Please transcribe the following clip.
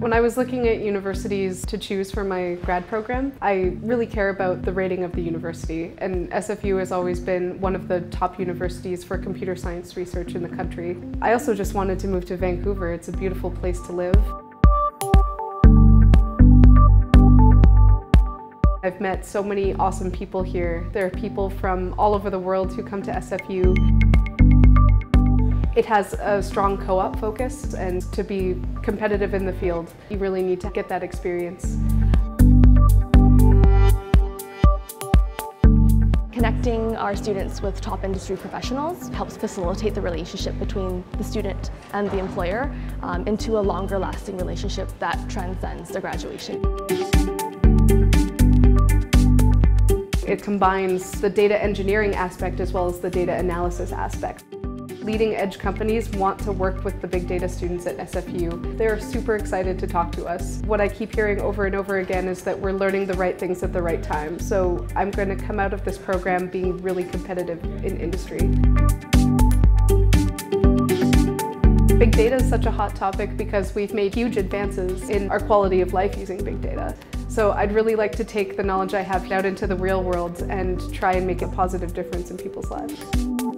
When I was looking at universities to choose for my grad program, I really care about the rating of the university, and SFU has always been one of the top universities for computer science research in the country. I also just wanted to move to Vancouver. It's a beautiful place to live. I've met so many awesome people here. There are people from all over the world who come to SFU. It has a strong co-op focus and to be competitive in the field, you really need to get that experience. Connecting our students with top industry professionals helps facilitate the relationship between the student and the employer um, into a longer lasting relationship that transcends their graduation. It combines the data engineering aspect as well as the data analysis aspect. Leading edge companies want to work with the big data students at SFU. They're super excited to talk to us. What I keep hearing over and over again is that we're learning the right things at the right time. So I'm going to come out of this program being really competitive in industry. Big data is such a hot topic because we've made huge advances in our quality of life using big data. So I'd really like to take the knowledge I have out into the real world and try and make a positive difference in people's lives.